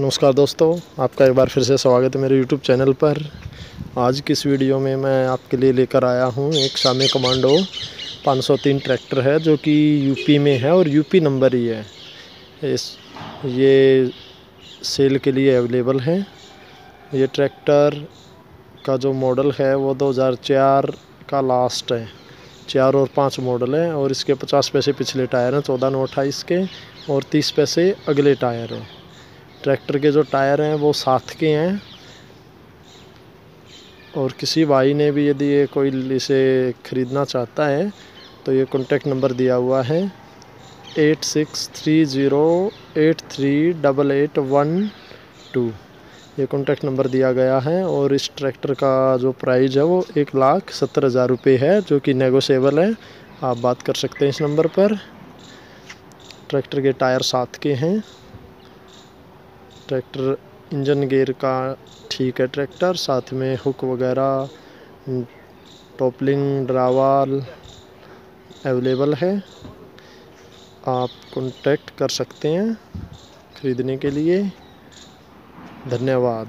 नमस्कार दोस्तों, आपका एक बार फिर से स्वागत है मेरे यूट्यूब चैनल पर। आज की इस वीडियो में मैं आपके लिए लेकर आया हूँ एक शामी कमांडो 503 ट्रैक्टर है, जो कि यूपी में है और यूपी नंबर ही है। इस, ये सेल के लिए अवेलेबल है। ये ट्रैक्टर का जो मॉडल है, वो 2004 का लास्ट है। चार और पाँच मॉडल है और इसके पचास पैसे पिछले टायर हैं, चौदह नौ अट्ठाईस के और तीस पैसे अगले टायर हैं। ट्रैक्टर के जो टायर हैं, वो साथ के हैं। और किसी भाई ने भी यदि ये कोई इसे ख़रीदना चाहता है तो ये कॉन्टेक्ट नंबर दिया हुआ है। Eight six three zero eight three double eight one two. ये कॉन्टेक्ट नंबर दिया गया है और इस ट्रैक्टर का जो प्राइस है, वो एक लाख सत्तर हज़ार रुपये है, जो कि नेगोशिएबल है। आप बात कर सकते हैं इस नंबर पर। ट्रैक्टर के टायर साथ के हैं। ट्रैक्टर इंजन गेयर का ठीक है ट्रैक्टर, साथ में हुक वगैरह, टोपलिंग, ड्रावाल अवेलेबल है। आप कांटेक्ट कर सकते हैं ख़रीदने के लिए। धन्यवाद।